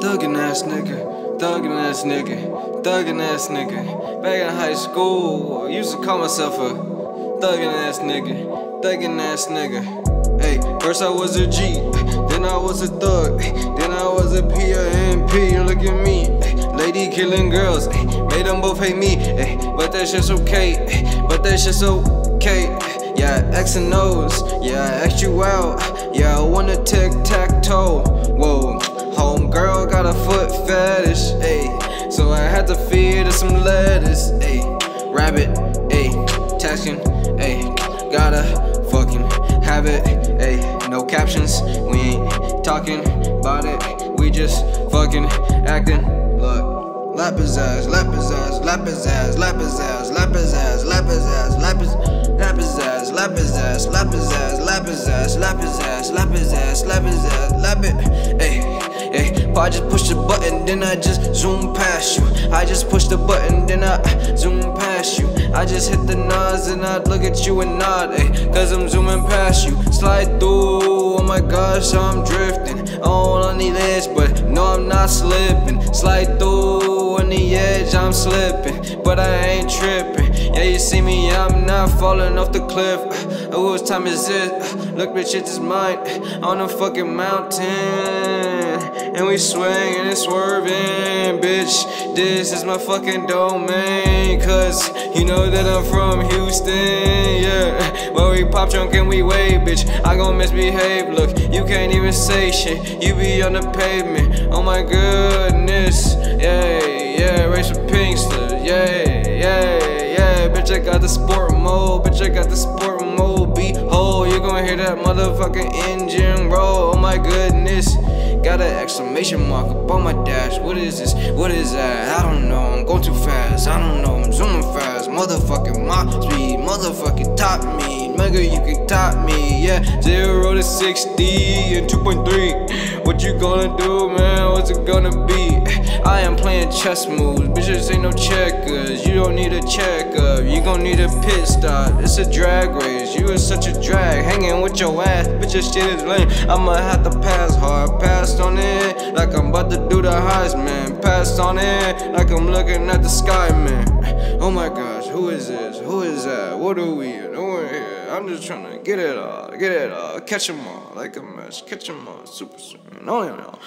Thuggin' ass nigga, thuggin' ass nigga, thuggin' ass nigga. Back in high school, I used to call myself a thuggin' ass nigga, thuggin' ass nigga. Hey, first I was a G, then I was a thug, then I was a PIMP. Look at me, lady killing girls, made them both hate me. But that shit's okay, but that shit's okay. Yeah, X and O's, yeah, I asked you out, yeah, I wanna tic tac toe. Whoa, homegirl got a foot fetish, ayy. So I had to feed her some lettuce, ayy. Rabbit, ayy. Tasking, ayy. Gotta fucking have it, ayy. No captions, we ain't talking about it. We just fucking acting. Look, lap his ass, lap his ass, lap his ass, lap his ass, lap his ass, lap his ass, lap his ass, lap his ass, lap his ass, lap his ass, lap his ass, lap his ass, lap his ass, lap it, ayy. Ay, I just push the button, then I just zoom past you. I just push the button, then I zoom past you. I just hit the nods and I look at you and nod, ayy, cause I'm zooming past you. Slide through, oh my gosh, I'm drifting. All on the edge, but no, I'm not slipping. Slide through on the edge, I'm slipping, but I ain't tripping. Yeah, you see me, I'm not falling off the cliff. Uh, whose time is it? Look, bitch, it's mine. On a fucking mountain. And we swinging and swerving, bitch. This is my fucking domain. Cause you know that I'm from Houston, yeah. Well, we pop drunk and we wave, bitch. I gon' misbehave, look. You can't even say shit. You be on the pavement. Oh my goodness, yeah, yeah. Race for pink slips, yeah, I got the sport mode, bitch, I got the sport mode. Behold, you gon' hear that motherfucking engine roll. Oh my goodness. Got an exclamation mark up on my dash. What is this? What is that? I don't know. I'm going too fast. I don't know. I'm zooming fast. Motherfucking my speed. Motherfucking top me. Nigga, you can top me. Yeah. Zero to 60 and 2.3. What you gonna do, man? What's it gonna be? Chess moves. Bitches ain't no checkers. You don't need a checkup. You gon' need a pit stop. It's a drag race. You is such a drag. Hanging with your ass. Bitches shit is lame. I'ma have to pass hard. Pass on it like I'm about to do the Heisman. Passed on it like I'm looking at the sky, man. Oh my gosh, who is this? Who is that? What are we doing here? I'm just trying to get it all, get it all, catch 'em all like a mess, catch 'em all, super soon. Oh, no, no, no.